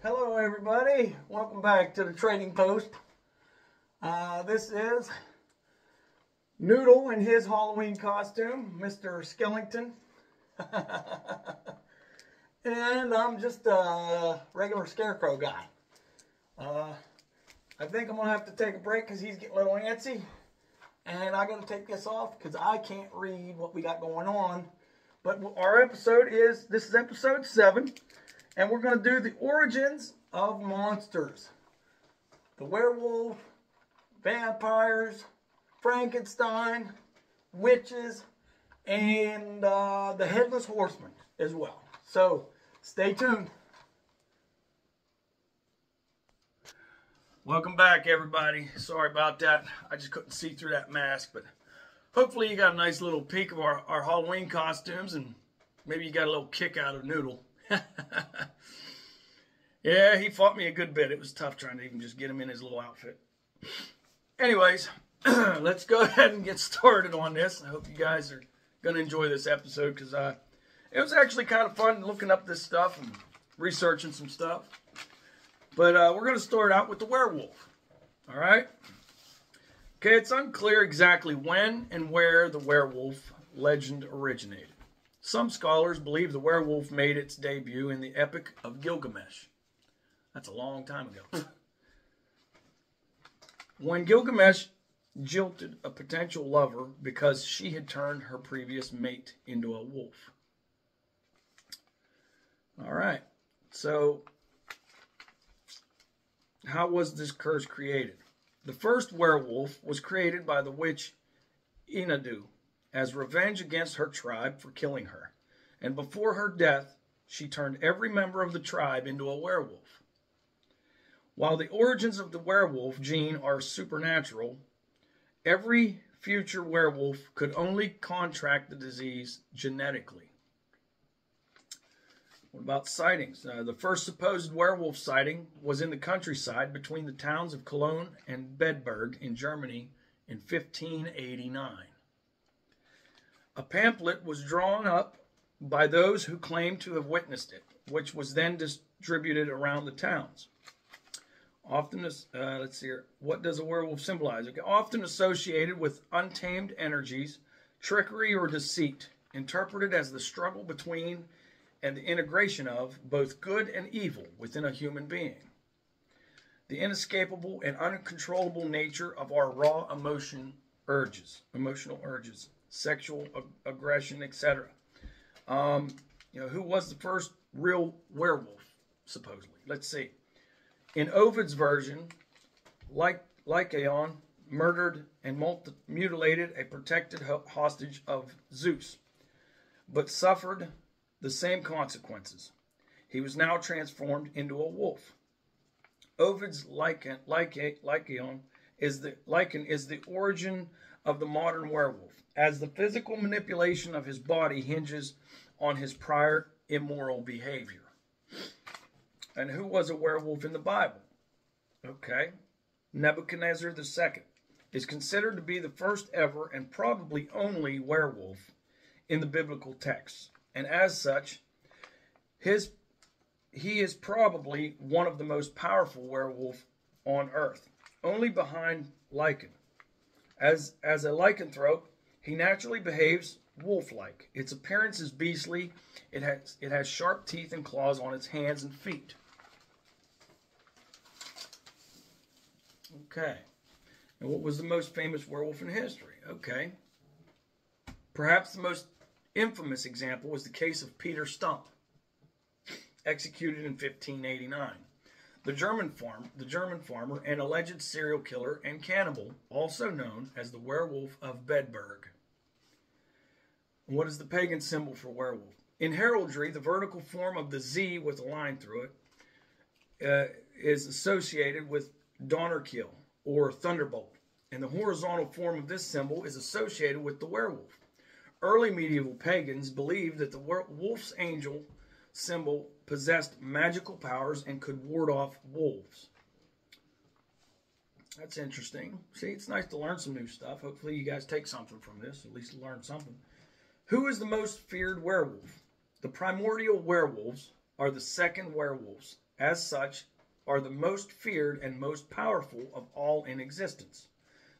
Hello, everybody. Welcome back to the Trading Post. Uh, this is Noodle in his Halloween costume, Mr. Skellington. and I'm just a regular scarecrow guy. Uh, I think I'm going to have to take a break because he's getting a little antsy. And I'm going to take this off because I can't read what we got going on. But our episode is, this is episode 7. And we're going to do the origins of monsters. The werewolf, vampires, Frankenstein, witches, and uh, the Headless Horseman as well. So stay tuned. Welcome back, everybody. Sorry about that. I just couldn't see through that mask, but hopefully you got a nice little peek of our, our Halloween costumes and maybe you got a little kick out of Noodle. yeah, he fought me a good bit. It was tough trying to even just get him in his little outfit. Anyways, let's go ahead and get started on this. I hope you guys are going to enjoy this episode because uh, it was actually kind of fun looking up this stuff and researching some stuff. But uh, we're going to start out with the werewolf. All right? Okay, it's unclear exactly when and where the werewolf legend originated. Some scholars believe the werewolf made its debut in the Epic of Gilgamesh. That's a long time ago. Hmm. when Gilgamesh jilted a potential lover because she had turned her previous mate into a wolf. All right. So, how was this curse created? The first werewolf was created by the witch Enkidu as revenge against her tribe for killing her. And before her death, she turned every member of the tribe into a werewolf. While the origins of the werewolf gene are supernatural, every future werewolf could only contract the disease genetically. What about sightings? Uh, the first supposed werewolf sighting was in the countryside between the towns of Cologne and Bedburg in Germany in 1589. A pamphlet was drawn up by those who claimed to have witnessed it, which was then distributed around the towns. Often, uh, let's see here. What does a werewolf symbolize? Okay, often associated with untamed energies, trickery, or deceit, interpreted as the struggle between and the integration of both good and evil within a human being. The inescapable and uncontrollable nature of our raw emotion urges, emotional urges sexual ag- aggression, etc. Um, you know, who was the first real werewolf, supposedly? Let's see. In Ovid's version, like Lycaon murdered and multi- mutilated a protected ho- hostage of Zeus, but suffered the same consequences. He was now transformed into a wolf. Ovid's Lycaon, is the Lycaon is the origin of the modern werewolf as the physical manipulation of his body hinges on his prior immoral behavior. And who was a werewolf in the Bible? Okay. Nebuchadnezzar II is considered to be the first ever and probably only werewolf in the biblical texts. And as such, his he is probably one of the most powerful werewolf on earth, only behind Lycan. As as a lycanthrope, he naturally behaves wolf-like. Its appearance is beastly. It has it has sharp teeth and claws on its hands and feet. Okay. And what was the most famous werewolf in history? Okay. Perhaps the most infamous example was the case of Peter Stump, executed in 1589. The German farm, the German farmer and alleged serial killer and cannibal, also known as the werewolf of Bedburg. What is the pagan symbol for werewolf? In heraldry, the vertical form of the Z with a line through it uh, is associated with Donnerkeil or thunderbolt, and the horizontal form of this symbol is associated with the werewolf. Early medieval pagans believed that the Wolfsangel symbol possessed magical powers and could ward off wolves. That's interesting. See, it's nice to learn some new stuff. Hopefully, you guys take something from this, at least learn something. Who is the most feared werewolf? The primordial werewolves are the second werewolves, as such, are the most feared and most powerful of all in existence.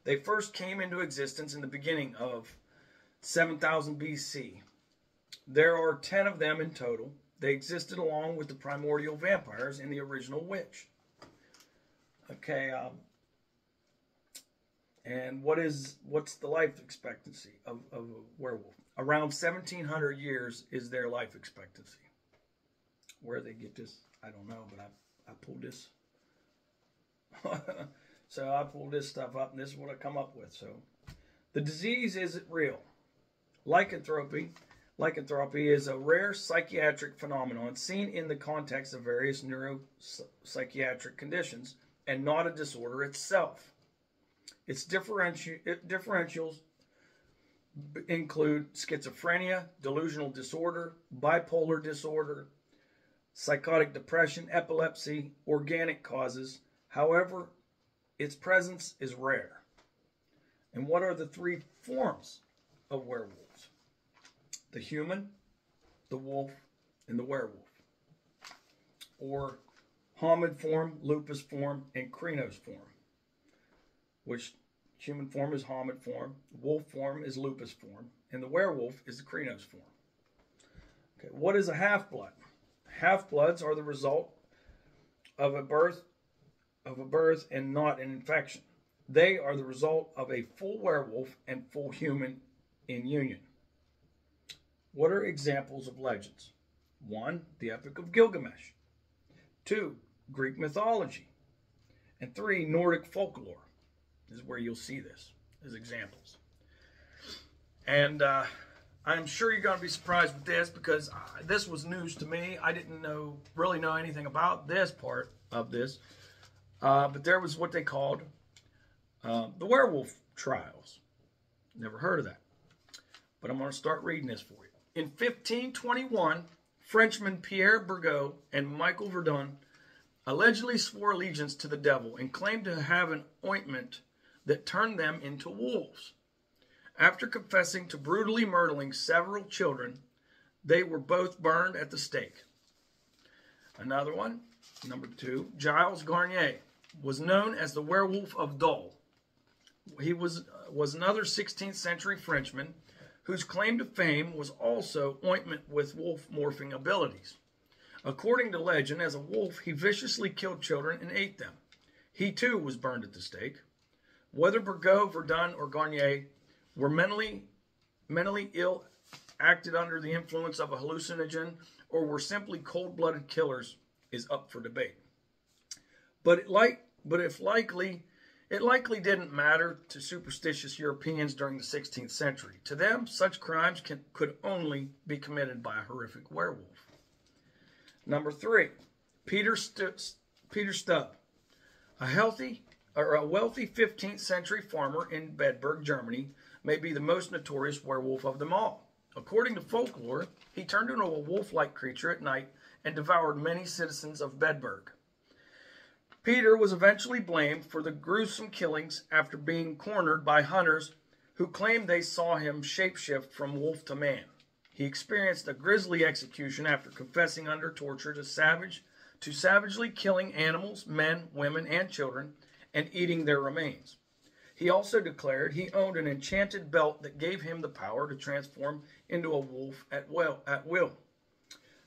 They first came into existence in the beginning of 7000 BC. There are 10 of them in total. They existed along with the primordial vampires and the original witch. Okay, um, and what is what's the life expectancy of, of a werewolf? Around 1700 years is their life expectancy. Where they get this, I don't know, but I, I pulled this. so I pulled this stuff up, and this is what I come up with. So the disease isn't real. Lycanthropy, lycanthropy is a rare psychiatric phenomenon seen in the context of various neuropsychiatric conditions and not a disorder itself. Its differenti- differentials include schizophrenia, delusional disorder, bipolar disorder, psychotic depression, epilepsy, organic causes. However, its presence is rare. And what are the three forms of werewolves? The human, the wolf, and the werewolf. Or Homid form, lupus form, and Crinos form, which human form is Homid form, wolf form is lupus form, and the werewolf is the Crinos form. Okay, what is a half-blood? Half-bloods are the result of a birth of a birth and not an infection. They are the result of a full werewolf and full human in union. What are examples of legends? One, the Epic of Gilgamesh. Two, Greek mythology. And three, Nordic folklore. This is where you'll see this as examples. And uh, I'm sure you're going to be surprised with this because uh, this was news to me. I didn't know really know anything about this part of this. Uh, but there was what they called uh, the werewolf trials. Never heard of that. But I'm going to start reading this for you. In 1521, Frenchmen Pierre Burgot and Michael Verdun allegedly swore allegiance to the devil and claimed to have an ointment that turned them into wolves. After confessing to brutally murdering several children, they were both burned at the stake. Another one, number two, Giles Garnier was known as the werewolf of Dole. He was, was another 16th century Frenchman whose claim to fame was also ointment with wolf morphing abilities. According to legend, as a wolf, he viciously killed children and ate them. He too was burned at the stake. Whether Burgot, Verdun, or Garnier were mentally, mentally ill, acted under the influence of a hallucinogen, or were simply cold-blooded killers is up for debate. But it like, but if likely, it likely didn't matter to superstitious Europeans during the 16th century. To them, such crimes can, could only be committed by a horrific werewolf. Number three, Peter, St- Peter Stubb, a healthy or a wealthy 15th century farmer in Bedburg, Germany, may be the most notorious werewolf of them all. According to folklore, he turned into a wolf-like creature at night and devoured many citizens of Bedburg. Peter was eventually blamed for the gruesome killings after being cornered by hunters who claimed they saw him shapeshift from wolf to man. He experienced a grisly execution after confessing under torture to savage to savagely killing animals, men, women, and children, and eating their remains. He also declared he owned an enchanted belt that gave him the power to transform into a wolf at will. At will.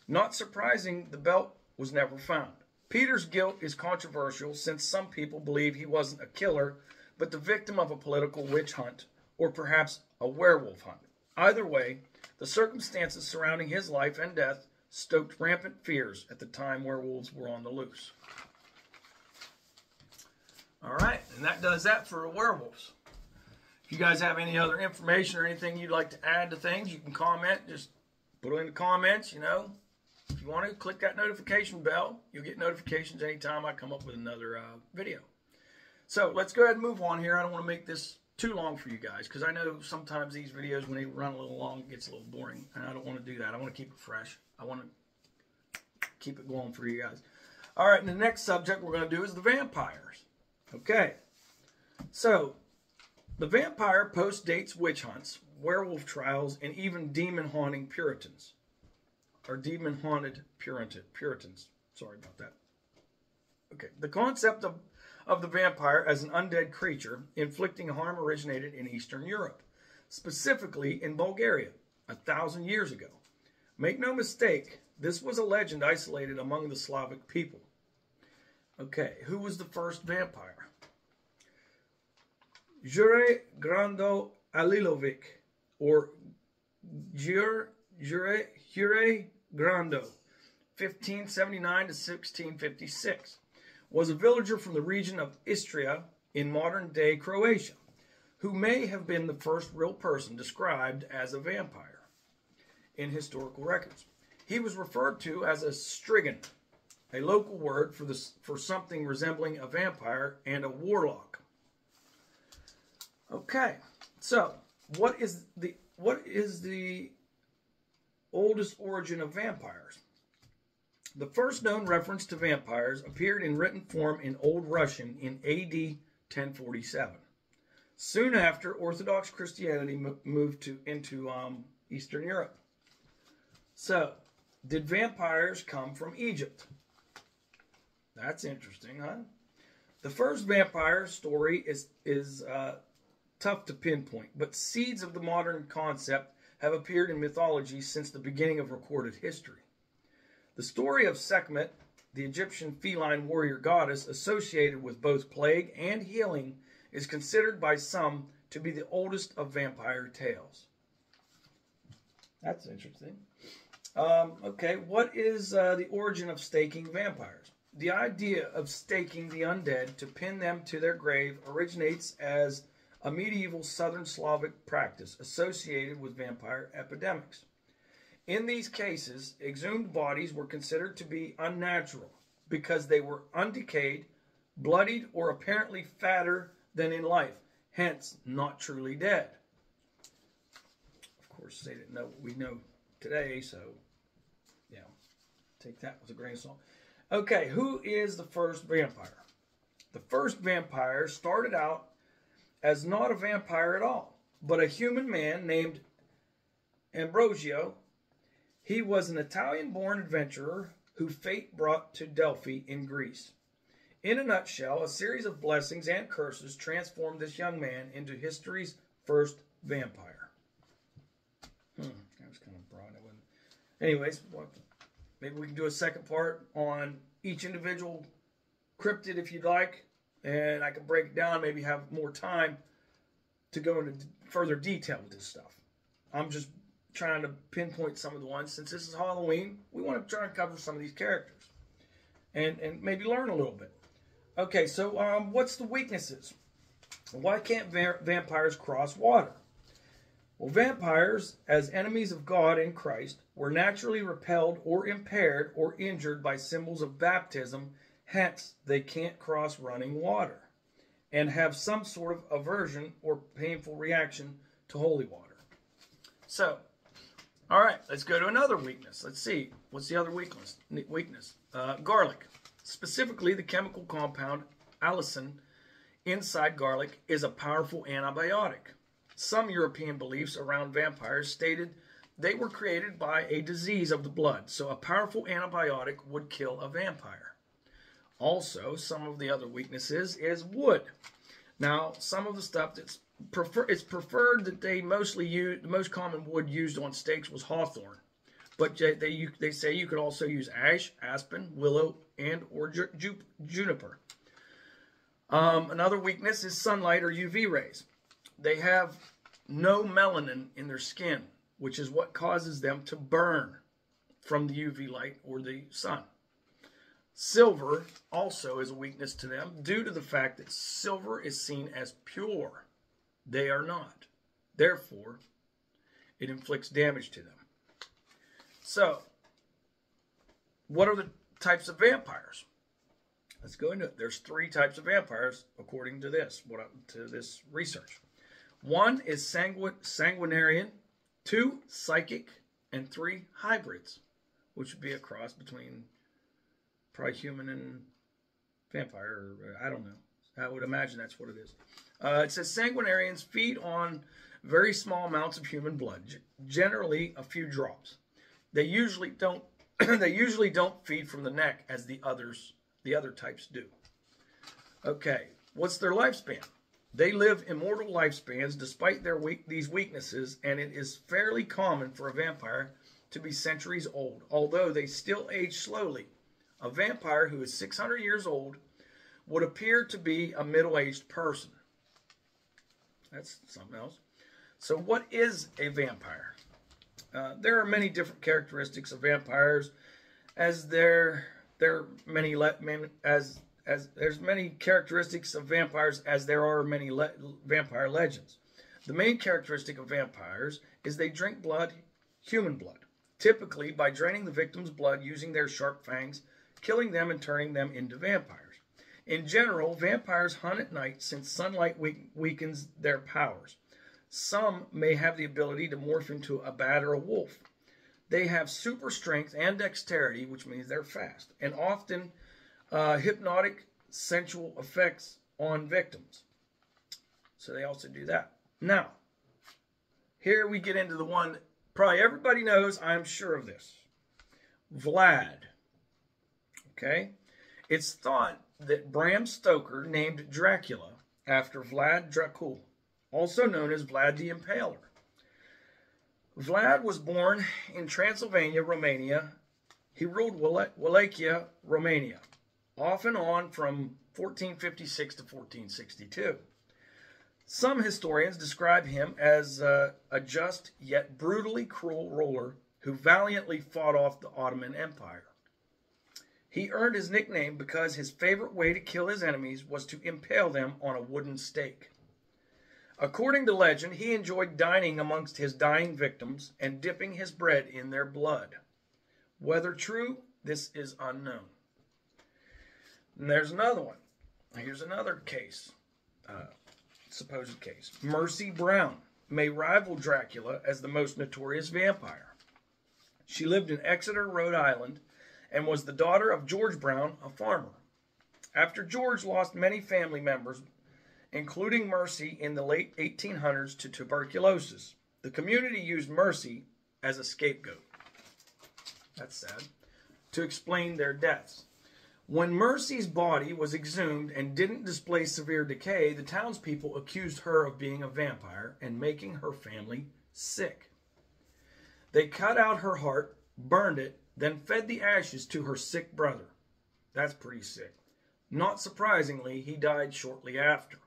Not surprising, the belt was never found. Peter's guilt is controversial since some people believe he wasn't a killer, but the victim of a political witch hunt, or perhaps a werewolf hunt. Either way, the circumstances surrounding his life and death stoked rampant fears at the time werewolves were on the loose. All right, and that does that for werewolves. If you guys have any other information or anything you'd like to add to things, you can comment. Just put it in the comments, you know. If you want to, click that notification bell. You'll get notifications anytime I come up with another uh, video. So let's go ahead and move on here. I don't want to make this too long for you guys because I know sometimes these videos, when they run a little long, it gets a little boring. And I don't want to do that. I want to keep it fresh. I want to keep it going for you guys. All right, and the next subject we're going to do is the vampires. Okay. So, the vampire post dates witch hunts, werewolf trials, and even demon haunting Puritans. Or demon haunted Puritan, Puritans. Sorry about that. Okay, the concept of, of the vampire as an undead creature inflicting harm originated in Eastern Europe, specifically in Bulgaria, a thousand years ago. Make no mistake, this was a legend isolated among the Slavic people. Okay, who was the first vampire? Jure Grando Alilovic, or Jure, Jure, Jure Grando, 1579 to 1656, was a villager from the region of Istria in modern-day Croatia, who may have been the first real person described as a vampire in historical records. He was referred to as a strigan, a local word for, this, for something resembling a vampire and a warlock. Okay, so what is the what is the oldest origin of vampires? The first known reference to vampires appeared in written form in Old Russian in AD 1047. Soon after, Orthodox Christianity moved to into um, Eastern Europe. So, did vampires come from Egypt? That's interesting, huh? The first vampire story is is uh, tough to pinpoint, but seeds of the modern concept have appeared in mythology since the beginning of recorded history. The story of Sekhmet, the Egyptian feline warrior goddess associated with both plague and healing, is considered by some to be the oldest of vampire tales. That's interesting. Um, okay, what is uh, the origin of staking vampires? The idea of staking the undead to pin them to their grave originates as a medieval southern Slavic practice associated with vampire epidemics. In these cases, exhumed bodies were considered to be unnatural because they were undecayed, bloodied, or apparently fatter than in life, hence not truly dead. Of course, they didn't know what we know today, so yeah, take that with a grain of salt. Okay, who is the first vampire? The first vampire started out as not a vampire at all, but a human man named Ambrosio. He was an Italian born adventurer who fate brought to Delphi in Greece. In a nutshell, a series of blessings and curses transformed this young man into history's first vampire. Hmm, that was kind of broad. I wouldn't. Anyways, maybe we can do a second part on each individual cryptid if you'd like and I can break it down, maybe have more time to go into further detail with this stuff. I'm just trying to pinpoint some of the ones. Since this is Halloween, we want to try and cover some of these characters and, and maybe learn a little bit. Okay, so um, what's the weaknesses? Why can't va vampires cross water? Well, vampires, as enemies of God in Christ, were naturally repelled or impaired or injured by symbols of baptism Hence, they can't cross running water and have some sort of aversion or painful reaction to holy water. So, all right, let's go to another weakness. Let's see. What's the other weakness? Weakness. Uh, garlic. Specifically, the chemical compound allicin inside garlic is a powerful antibiotic. Some European beliefs around vampires stated they were created by a disease of the blood, so a powerful antibiotic would kill a vampire. Also, some of the other weaknesses is wood. Now, some of the stuff that's prefer it's preferred that they mostly use the most common wood used on stakes was hawthorn, but they you, they say you could also use ash, aspen, willow, and or ju ju juniper. Um, another weakness is sunlight or UV rays. They have no melanin in their skin, which is what causes them to burn from the UV light or the sun. Silver also is a weakness to them due to the fact that silver is seen as pure. They are not. Therefore, it inflicts damage to them. So, what are the types of vampires? Let's go into it. There's three types of vampires according to this, what to this research. One is sanguin, sanguinarian, two psychic, and three hybrids, which would be a cross between probably human and vampire, or I don't know. I would imagine that's what it is. Uh, it says sanguinarians feed on very small amounts of human blood, generally a few drops. They usually don't. they usually don't feed from the neck as the others The other types do. Okay, what's their lifespan? They live immortal lifespans despite their weak, these weaknesses, and it is fairly common for a vampire to be centuries old, although they still age slowly. A vampire who is 600 years old would appear to be a middle aged person. That's something else. So, what is a vampire? Uh, there are many different characteristics of vampires, as there there are many le- as as there's many characteristics of vampires as there are many le- vampire legends. The main characteristic of vampires is they drink blood, human blood, typically by draining the victim's blood using their sharp fangs, killing them and turning them into vampires. In general, vampires hunt at night since sunlight weakens their powers. Some may have the ability to morph into a bat or a wolf. They have super strength and dexterity, which means they're fast, and often uh, hypnotic sensual effects on victims. So they also do that. Now, here we get into the one probably everybody knows, I'm sure of this. Vlad. Okay? It's thought that Bram Stoker named Dracula after Vlad Dracul, also known as Vlad the Impaler. Vlad was born in Transylvania, Romania. He ruled Wallachia, Romania off and on from 1456 to 1462. Some historians describe him as a just yet brutally cruel ruler who valiantly fought off the Ottoman Empire. He earned his nickname because his favorite way to kill his enemies was to impale them on a wooden stake. According to legend, he enjoyed dining amongst his dying victims and dipping his bread in their blood. Whether true, this is unknown. And there's another one. Here's another case, uh, supposed case. Mercy Brown may rival Dracula as the most notorious vampire. She lived in Exeter, Rhode Island, and was the daughter of George Brown, a farmer. After George lost many family members, including Mercy in the late 1800s to tuberculosis, the community used Mercy as a scapegoat. That's sad. To explain their deaths. When Mercy's body was exhumed and didn't display severe decay, the townspeople accused her of being a vampire and making her family sick. They cut out her heart, burned it, then fed the ashes to her sick brother. That's pretty sick. Not surprisingly, he died shortly after.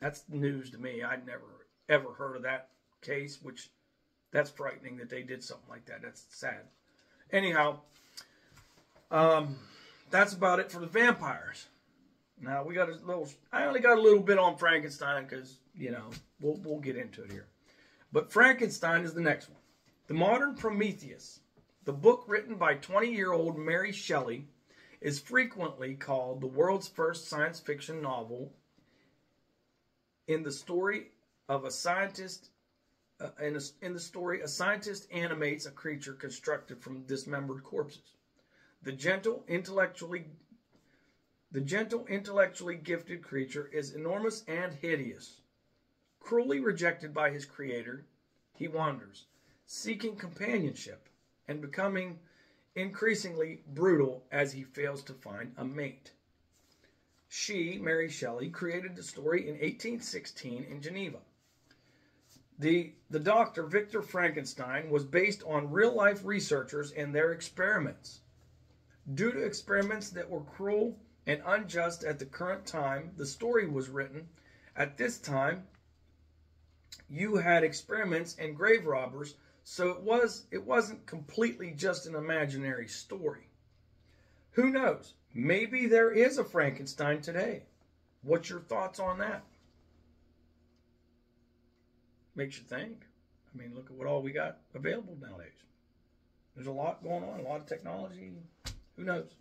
That's news to me. I'd never ever heard of that case, which that's frightening that they did something like that. That's sad. Anyhow, um, that's about it for the vampires. Now we got a little. I only got a little bit on Frankenstein because you know we'll we'll get into it here. But Frankenstein is the next one. The modern Prometheus, the book written by 20-year-old Mary Shelley, is frequently called the world's first science fiction novel. In the story of a scientist, uh, in, a, in the story, a scientist animates a creature constructed from dismembered corpses. The gentle, intellectually the gentle, intellectually gifted creature is enormous and hideous. Cruelly rejected by his creator, he wanders, seeking companionship and becoming increasingly brutal as he fails to find a mate. She, Mary Shelley, created the story in 1816 in Geneva. The, the doctor, Victor Frankenstein, was based on real life researchers and their experiments. Due to experiments that were cruel and unjust at the current time the story was written, at this time you had experiments and grave robbers, so it was it wasn't completely just an imaginary story. Who knows? Maybe there is a Frankenstein today. What's your thoughts on that? Makes you think. I mean, look at what all we got available nowadays. There's a lot going on, a lot of technology. Who knows?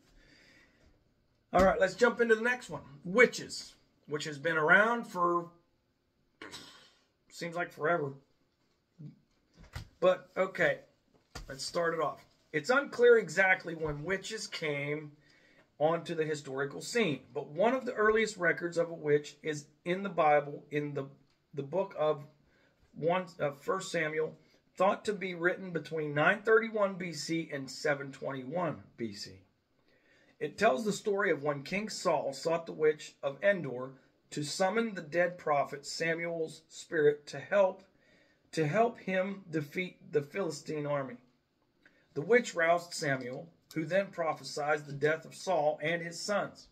All right, let's jump into the next one. Witches, which has been around for seems like forever. But okay, let's start it off. It's unclear exactly when witches came onto the historical scene, but one of the earliest records of a witch is in the Bible in the the book of one uh, First Samuel, thought to be written between 931 BC and 721 BC. It tells the story of when King Saul sought the witch of Endor to summon the dead prophet Samuel's spirit to help to help him defeat the Philistine army. The witch roused Samuel, who then prophesied the death of Saul and his sons.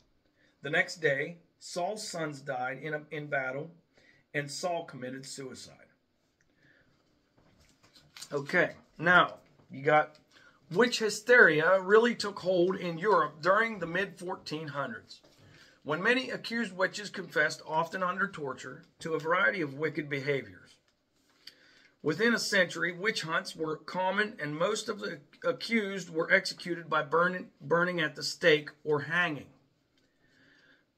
The next day, Saul's sons died in, a, in battle, and Saul committed suicide. Okay, now you got witch hysteria really took hold in Europe during the mid 1400s, when many accused witches confessed, often under torture, to a variety of wicked behaviors. Within a century, witch hunts were common, and most of the accused were executed by burning, burning at the stake or hanging.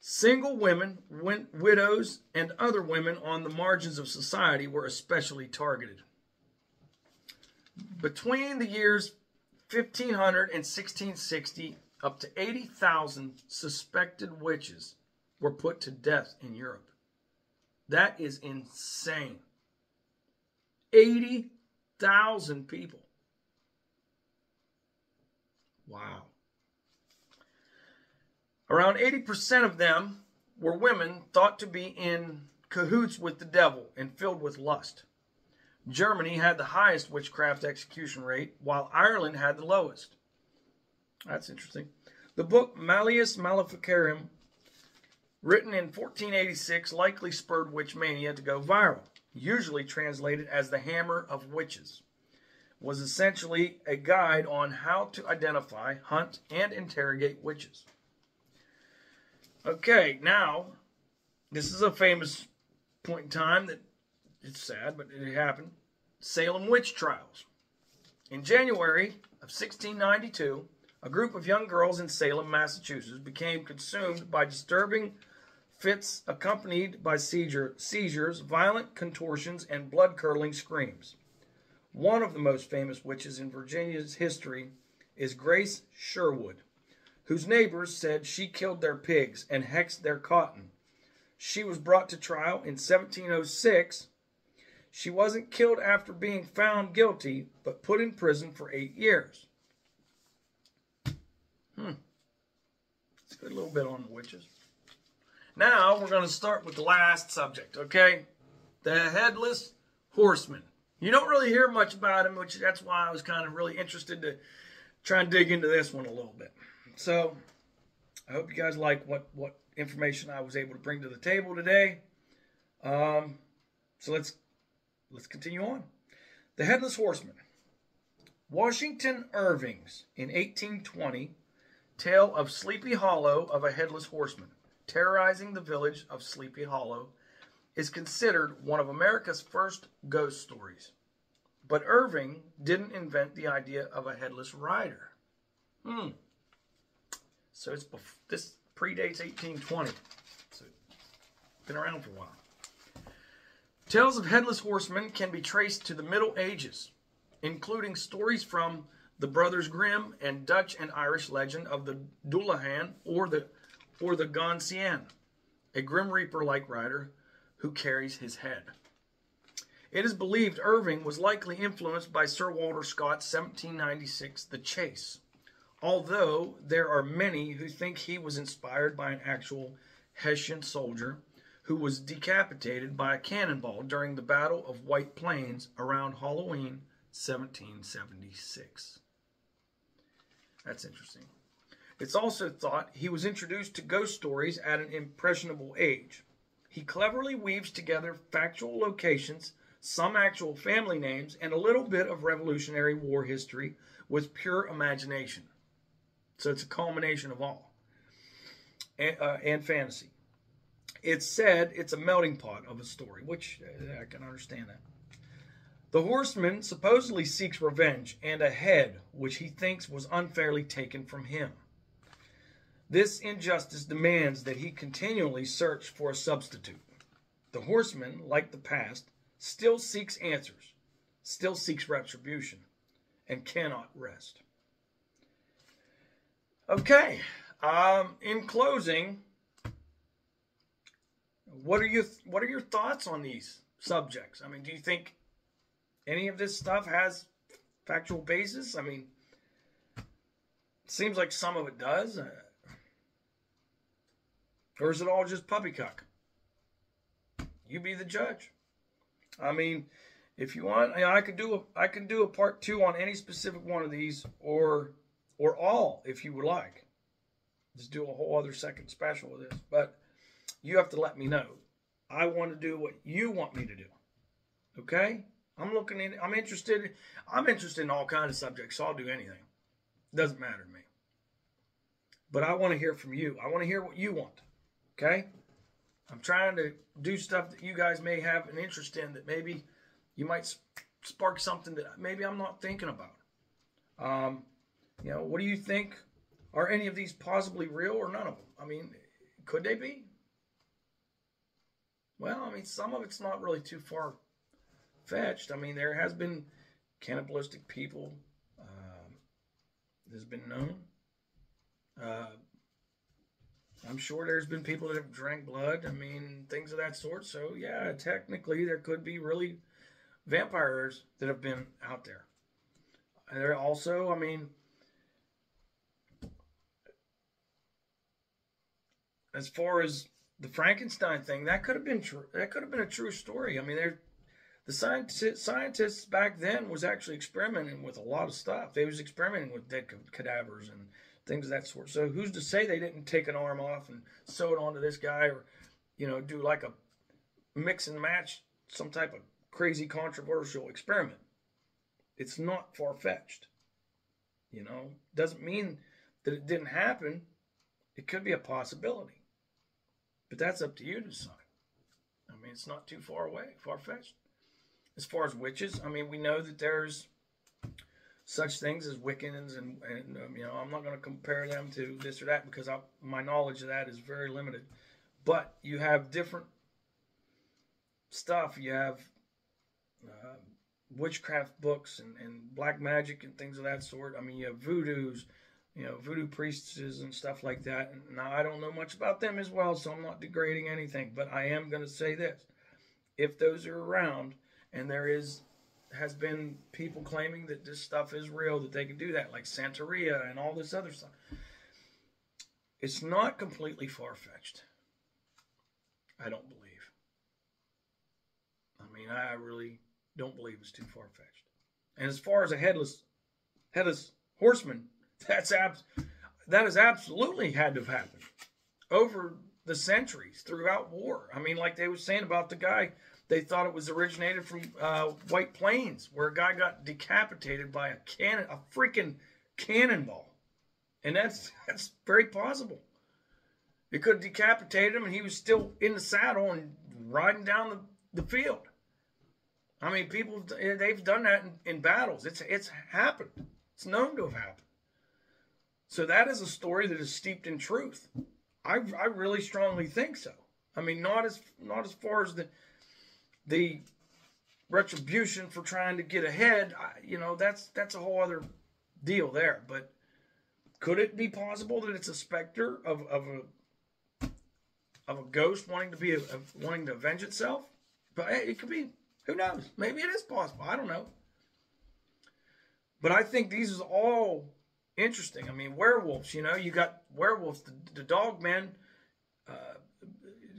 Single women, widows, and other women on the margins of society were especially targeted. Between the years 1500 and 1660, up to 80,000 suspected witches were put to death in Europe. That is insane. 80,000 people. Wow. Around 80% of them were women thought to be in cahoots with the devil and filled with lust. Germany had the highest witchcraft execution rate, while Ireland had the lowest. That's interesting. The book Malleus Maleficarum, written in 1486, likely spurred witch mania to go viral, usually translated as the Hammer of Witches. Was essentially a guide on how to identify, hunt, and interrogate witches. Okay, now, this is a famous point in time that it's sad, but it happened. Salem witch trials. In January of 1692, a group of young girls in Salem, Massachusetts became consumed by disturbing fits accompanied by seizure, seizures, violent contortions, and blood curdling screams. One of the most famous witches in Virginia's history is Grace Sherwood whose neighbors said she killed their pigs and hexed their cotton. She was brought to trial in 1706. She wasn't killed after being found guilty, but put in prison for eight years. Hmm. It's a good little bit on witches. Now we're going to start with the last subject, okay? The headless horseman. You don't really hear much about him, which that's why I was kind of really interested to try and dig into this one a little bit. So I hope you guys like what, what information I was able to bring to the table today. Um, so let's let's continue on. The Headless Horseman. Washington Irving's in 1820 tale of Sleepy Hollow of a Headless Horseman terrorizing the village of Sleepy Hollow is considered one of America's first ghost stories. But Irving didn't invent the idea of a headless rider. Hmm. So it's this predates 1820. So been around for a while. Tales of headless horsemen can be traced to the Middle Ages, including stories from the Brothers Grimm and Dutch and Irish legend of the Dullahan or the or the Gan Ceann, a grim reaper-like rider who carries his head. It is believed Irving was likely influenced by Sir Walter Scott's 1796 The Chase although there are many who think he was inspired by an actual Hessian soldier who was decapitated by a cannonball during the Battle of White Plains around Halloween 1776. That's interesting. It's also thought he was introduced to ghost stories at an impressionable age. He cleverly weaves together factual locations, some actual family names, and a little bit of Revolutionary War history with pure imagination. So it's a culmination of all and, uh, and fantasy. It's said it's a melting pot of a story, which uh, I can understand that. The horseman supposedly seeks revenge and a head which he thinks was unfairly taken from him. This injustice demands that he continually search for a substitute. The horseman, like the past, still seeks answers, still seeks retribution, and cannot rest. Okay. Um, in closing, what are you what are your thoughts on these subjects? I mean, do you think any of this stuff has factual basis? I mean, seems like some of it does, uh, Or is it all just puppycock? You be the judge. I mean, if you want, you know, I could do a I can do a part two on any specific one of these, or or all, if you would like. Just do a whole other second special with this, but you have to let me know. I want to do what you want me to do. Okay? I'm looking in. I'm interested. I'm interested in all kinds of subjects, so I'll do anything. Doesn't matter to me. But I want to hear from you. I want to hear what you want. Okay? I'm trying to do stuff that you guys may have an interest in that maybe you might spark something that maybe I'm not thinking about. Um, you know, what do you think? Are any of these possibly real or none of them? I mean, could they be? Well, I mean, some of it's not really too far fetched. I mean, there has been cannibalistic people. Um, has been known. Uh, I'm sure there's been people that have drank blood. I mean, things of that sort. So yeah, technically there could be really vampires that have been out there. And there also, I mean, as far as the Frankenstein thing, that could have been true. That could have been a true story. I mean, there, the scientists, scientists back then was actually experimenting with a lot of stuff. They was experimenting with dead cadavers and things of that sort. So who's to say they didn't take an arm off and sew it onto this guy, or you know, do like a mix and match, some type of crazy controversial experiment? It's not far fetched. You know, doesn't mean that it didn't happen. It could be a possibility, but that's up to you to decide. I mean, it's not too far away, far fetched. As far as witches, I mean, we know that there's such things as Wiccans, and, and um, you know, I'm not going to compare them to this or that because I, my knowledge of that is very limited. But you have different stuff. You have uh, witchcraft books and, and black magic and things of that sort. I mean, you have voodoos, you know, voodoo priestesses and stuff like that. Now, I don't know much about them as well, so I'm not degrading anything. But I am going to say this: if those are around, and there is has been people claiming that this stuff is real, that they can do that, like Santeria and all this other stuff. It's not completely far fetched. I don't believe. I mean, I really don't believe it's too far fetched. And as far as a headless, headless horseman, that's abs- that has absolutely had to have happened over the centuries throughout war. I mean, like they were saying about the guy they thought it was originated from uh, White Plains, where a guy got decapitated by a cannon, a freaking cannonball, and that's that's very possible. It could have decapitated him, and he was still in the saddle and riding down the, the field. I mean, people they've done that in, in battles. It's it's happened. It's known to have happened. So that is a story that is steeped in truth. I I really strongly think so. I mean, not as not as far as the the retribution for trying to get ahead, you know, that's that's a whole other deal there. But could it be possible that it's a specter of, of a of a ghost wanting to be a, wanting to avenge itself? But hey, it could be. Who knows? Maybe it is possible. I don't know. But I think these is all interesting. I mean, werewolves. You know, you got werewolves. The, the dog man uh,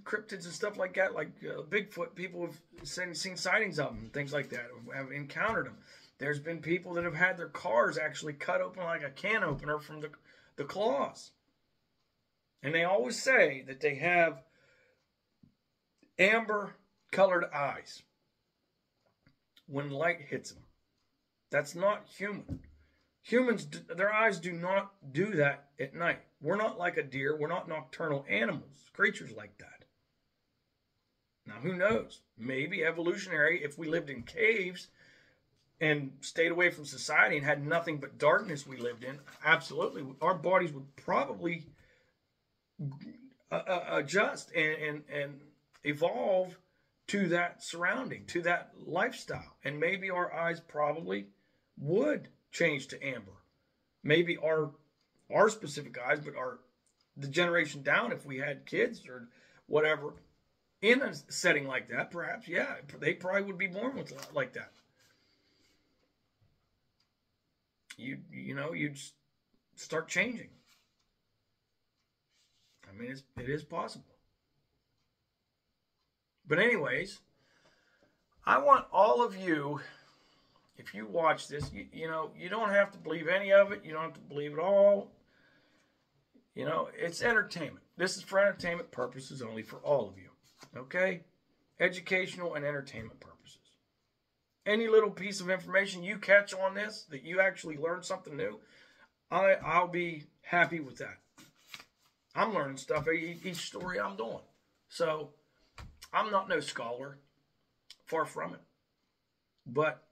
cryptids and stuff like that, like uh, Bigfoot, people have seen, seen sightings of them, things like that, have encountered them. There's been people that have had their cars actually cut open like a can opener from the, the claws. And they always say that they have amber colored eyes when light hits them. That's not human. Humans, their eyes do not do that at night. We're not like a deer. We're not nocturnal animals, creatures like that. Now, who knows? Maybe evolutionary, if we lived in caves and stayed away from society and had nothing but darkness we lived in, absolutely, our bodies would probably uh, uh, adjust and, and, and evolve to that surrounding, to that lifestyle. And maybe our eyes probably would change to amber. Maybe our our specific eyes, but our the generation down, if we had kids or whatever, in a setting like that, perhaps, yeah, they probably would be born with uh, like that. You you know you'd start changing. I I mean, it's, it is possible. But, anyways, I want all of you, if you watch this, you, you know, you don't have to believe any of it. You don't have to believe it all. You know, it's entertainment. This is for entertainment purposes only for all of you. Okay? Educational and entertainment purposes. Any little piece of information you catch on this that you actually learn something new, I, I'll be happy with that. I'm learning stuff each story I'm doing. So I'm not no scholar, far from it. But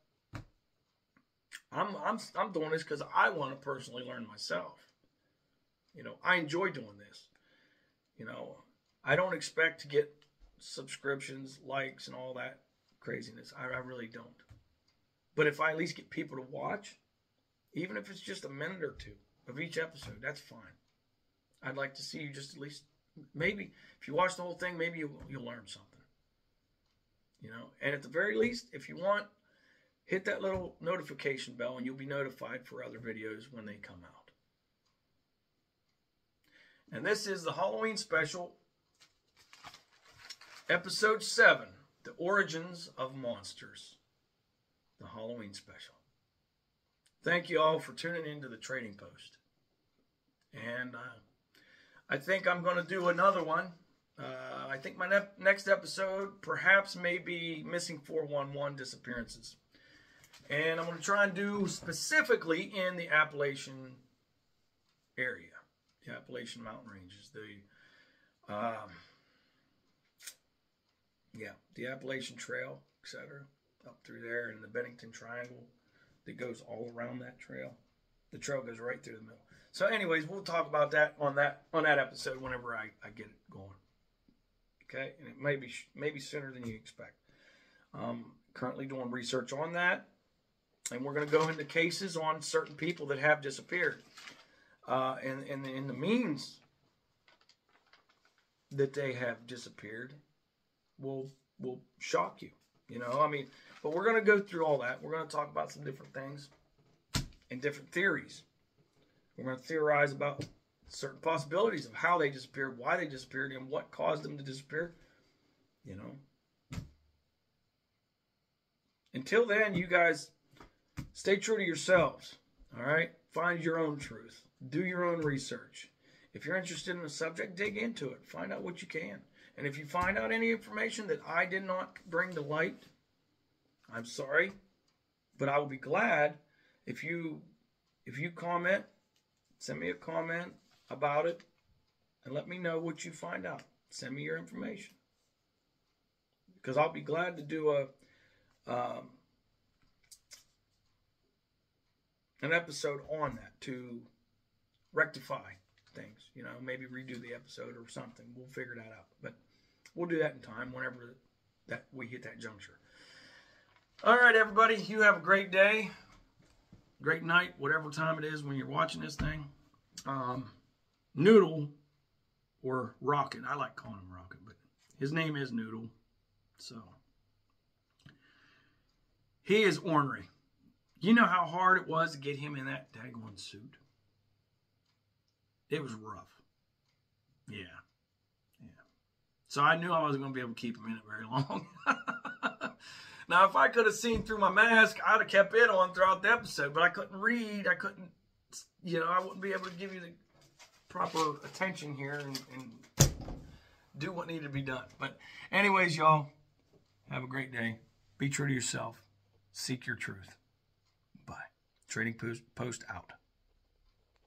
I'm I'm I'm doing this because I want to personally learn myself. You know, I enjoy doing this. You know, I don't expect to get subscriptions, likes, and all that craziness. I, I really don't. But if I at least get people to watch, even if it's just a minute or two of each episode, that's fine. I'd like to see you just at least, maybe if you watch the whole thing, maybe you'll, you'll learn something. You know, and at the very least, if you want, hit that little notification bell and you'll be notified for other videos when they come out. And this is the Halloween special, episode 7 The Origins of Monsters. The Halloween special. Thank you all for tuning into the Trading Post. And uh, I think I'm going to do another one. Uh, I think my ne- next episode perhaps may be missing 411 disappearances. And I'm going to try and do specifically in the Appalachian area, the Appalachian mountain ranges, the um, yeah, the Appalachian Trail, etc., up through there, and the Bennington Triangle that goes all around that trail. The trail goes right through the middle. So, anyways, we'll talk about that on that on that episode whenever I, I get it going. Okay, and it may be maybe sooner than you expect. Um, currently doing research on that, and we're going to go into cases on certain people that have disappeared, uh, and and in the means that they have disappeared will will shock you. You know, I mean, but we're going to go through all that. We're going to talk about some different things and different theories. We're going to theorize about certain possibilities of how they disappeared, why they disappeared, and what caused them to disappear. You know. Until then, you guys stay true to yourselves. All right? Find your own truth. Do your own research. If you're interested in the subject, dig into it. Find out what you can. And if you find out any information that I did not bring to light, I'm sorry, but I will be glad if you if you comment, send me a comment about it and let me know what you find out. Send me your information. Because I'll be glad to do a um, an episode on that to rectify things. You know, maybe redo the episode or something. We'll figure that out. But we'll do that in time whenever that we hit that juncture. All right, everybody. You have a great day, great night, whatever time it is when you're watching this thing. Um, Noodle or Rocket. I like calling him Rocket, but his name is Noodle. So he is ornery. You know how hard it was to get him in that daggone suit? It was rough. Yeah. Yeah. So I knew I wasn't going to be able to keep him in it very long. now, if I could have seen through my mask, I'd have kept it on throughout the episode, but I couldn't read. I couldn't, you know, I wouldn't be able to give you the proper attention here and, and do what needed to be done. But, anyways, y'all, have a great day. Be true to yourself. Seek your truth. Bye. Trading Post, post out.